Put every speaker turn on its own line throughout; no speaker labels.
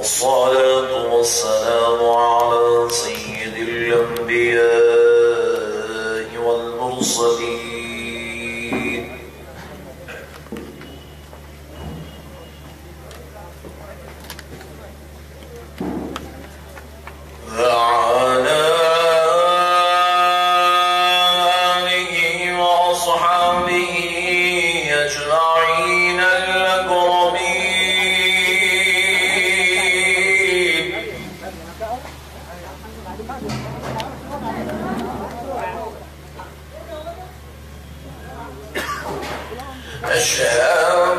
والصلاة والسلام على سيد الأنبياء والمرسلين. وعلى آله وأصحابه أجمعين. أشهد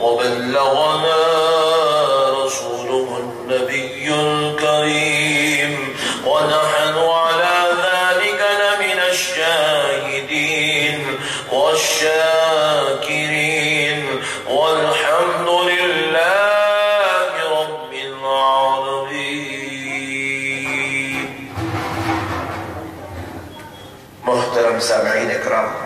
وبلغنا رسوله النبي الكريم. ونحن على ذلك لمن الشاهدين والشاكرين. والحمد لله رب العالمين.
محترم سامعین اکرام